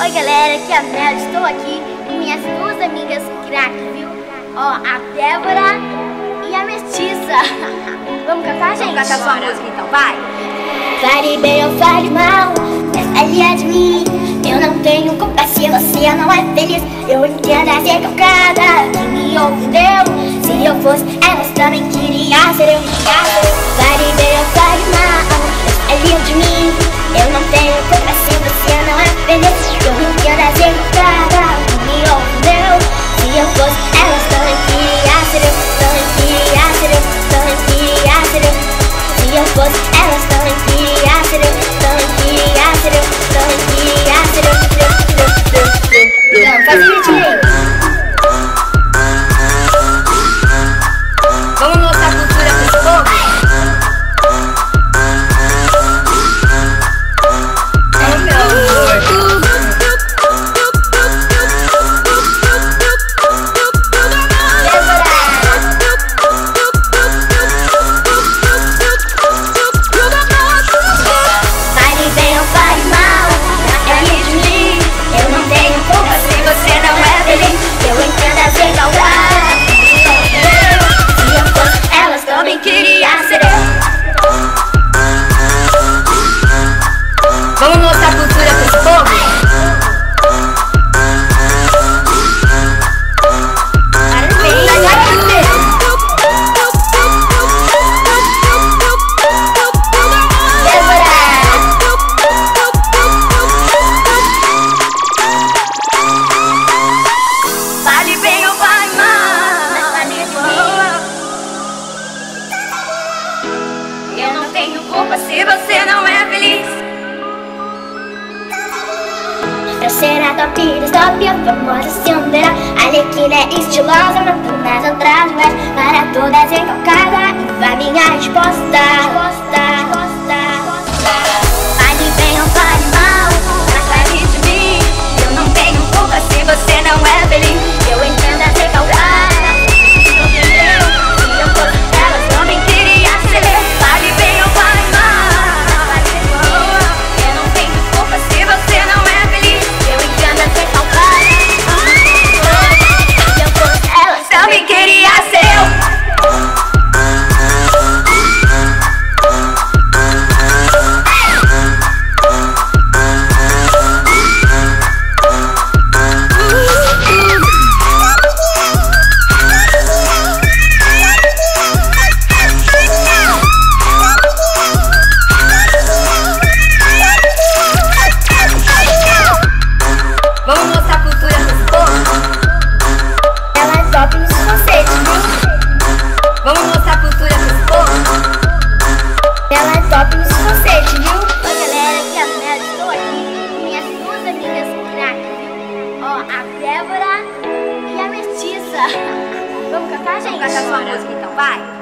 Oi galera, aqui é a Mel, estou aqui com minhas duas amigas crack, viu? Ó, a Débora e a Mestiça. Vamos cantar, gente? Vamos cantar sua música então, vai! Fale bem ou fale mal, mas é de mim. Eu não tenho culpa se você não é feliz. Eu entendo a recalcada que me ofendeu. Se eu fosse, elas também queriam ser eu. Não, Eu ser a top dos top, a famosa Cinderela Alequina é estilosa, tem nas outras mulheres Para todas recalcada, e vai minha resposta, Nos viu? Vamos mostrar cultura pro povo? Ela é top nos conceitos, viu? Oi, galera, aqui é a Mel. Estou aqui com minhas duas amigas viu? Ó, a Débora e a Mestiça. Vamos cantar, gente? Vamos cantar sua música então, vai!